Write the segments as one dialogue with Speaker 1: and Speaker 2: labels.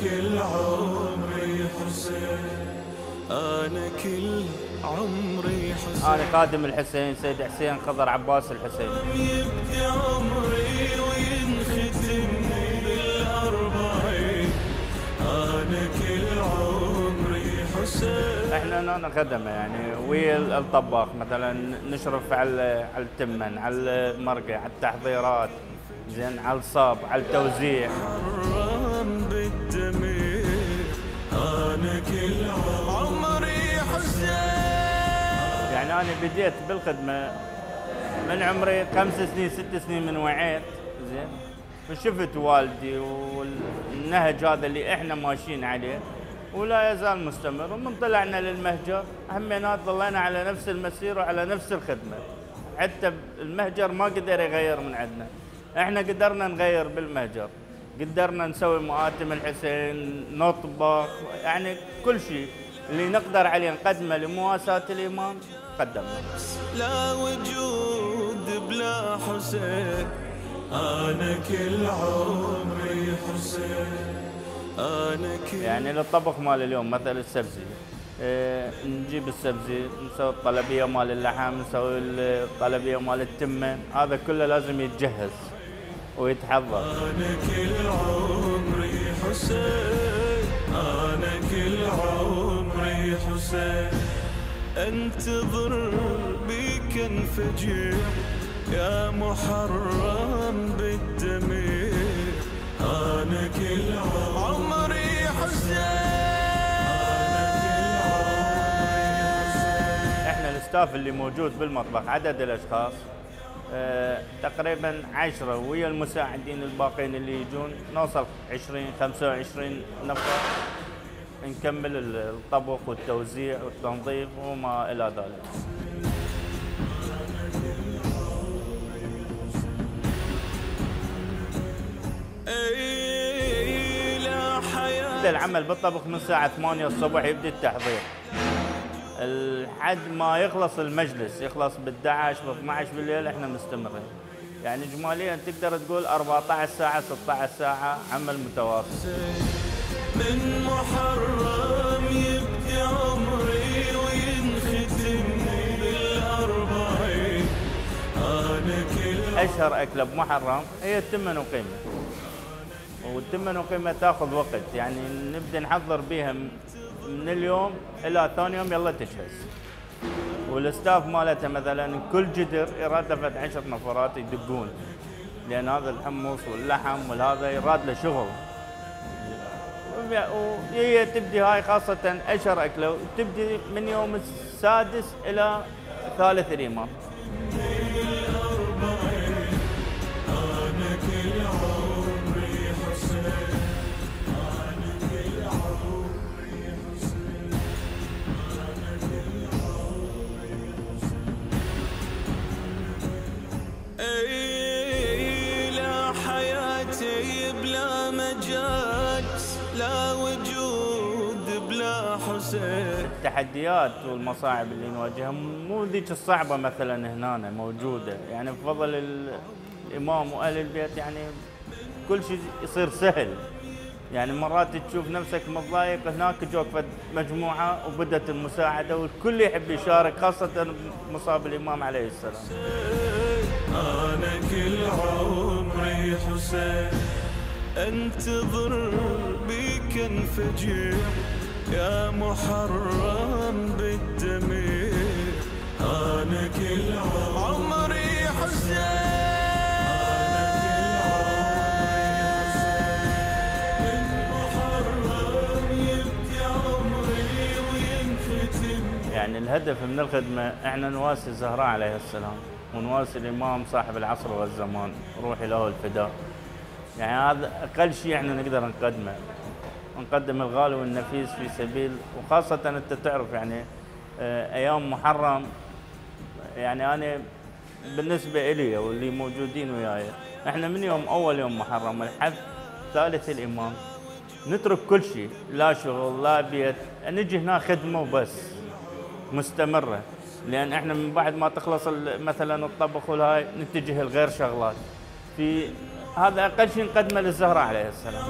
Speaker 1: كل عمري حسين أنا كل عمري حسين.
Speaker 2: أنا خادم الحسين سيد حسين خضر عباس الحسين.
Speaker 1: يبدي عمري وينختم بالأربعين. أنا كل عمري حسين.
Speaker 2: إحنا هنا خدمه يعني ويا الطباخ مثلا نشرف على على التمن على المرقة على التحضيرات. زين على الصاب على التوزيع. يعني أنا بديت بالخدمة من عمري خمس سنين ست سنين من وعيت زين. وشفت والدي والنهج هذا اللي إحنا ماشيين عليه ولا يزال مستمر. ومن طلعنا للمهجر همينات ظلينا على نفس المسير وعلى نفس الخدمة. حتى المهجر ما قدر يغير من عندنا. إحنا قدرنا نغير بالمهجر قدرنا نسوي مآتم الحسين نطبخ يعني كل شيء اللي نقدر عليه نقدمه لمواساة الإمام قدمنا.
Speaker 1: لا وجود بلا حسين. أنا كل عمري حسين. أنا كل
Speaker 2: يعني للطبخ مال اليوم مثل السبزي. إيه نجيب السبزي نسوي الطلبية مال اللحم نسوي الطلبية مال التمة. هذا كله لازم يتجهز. ويتحضر.
Speaker 1: أنا كل عمري حسين أنا كل عمري حسين أنتظر بيك انفجر يا محرم بالدمير. أنا كل عمري حسين.
Speaker 2: إحنا الستاف اللي موجود بالمطبخ عدد الأشخاص؟ تقريبا عشرة ويا المساعدين الباقيين اللي يجون نوصل 20 25 نفر نكمل الطبخ والتوزيع والتنظيف وما إلى ذلك. يبدا العمل بالطبخ من الساعة 8 الصبح يبدأ التحضير. لحد ما يخلص المجلس يخلص بال 11 ب 12 بالليل إحنا مستمرين. يعني اجماليا تقدر تقول 14 ساعة 16 ساعة عمل متواصل.
Speaker 1: من محرم يبدي عمري وينختم بالأربعين أنا كل
Speaker 2: أشهر أكلة بمحرم هي التمن وقيمة والتمن وقيمة تأخذ وقت يعني نبدأ نحضر بيها م- من اليوم إلى ثاني يوم يلا تجهز. والستاف مالتها مثلا كل جدر يراد عشر نفرات يدقون. لأن هذا الحمص واللحم والهذا يراد له شغل. وهي تبدي هاي خاصة أشهر أكلة وتبدي من يوم السادس إلى ثالث الإمام التحديات والمصاعب اللي نواجهها مو ذيك الصعبة مثلا هنا موجودة. يعني بفضل ال- الإمام وأهل البيت يعني كل شيء يصير سهل. يعني مرات تشوف نفسك متضايق هناك جوك فد مجموعة وبدت المساعدة والكل يحب يشارك خاصة مصاب الإمام عليه السلام.
Speaker 1: أنا كل عمري حسين أنتظر بيك انفجر. يا محرم بالدمير أنا كل عمري حسين.
Speaker 2: يعني الهدف من الخدمة إحنا نواسي الزهراء عليه السلام ونواسي الإمام صاحب العصر والزمان روحي له الفداء. يعني هذا أقل شيء إحنا نقدر نقدمه. نقدم الغالي والنفيس في سبيل وخاصة أنت تعرف يعني آه، أيام محرم يعني أنا بالنسبة إلي واللي موجودين وياي إحنا من يوم أول يوم محرم لحد ثالث الإمام نترك كل شيء لا شغل لا بيت نجي هنا خدمة وبس مستمرة لأن إحنا من بعد ما تخلص مثلا الطبخ والهاي نتجه لغير شغلات. في هذا أقل شيء نقدمه للزهراء عليه السلام.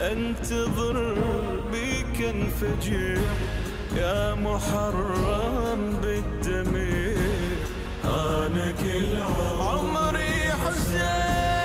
Speaker 1: أنتظر بك انفجر يا محرم بالدمير. أنا كل عمري حسين.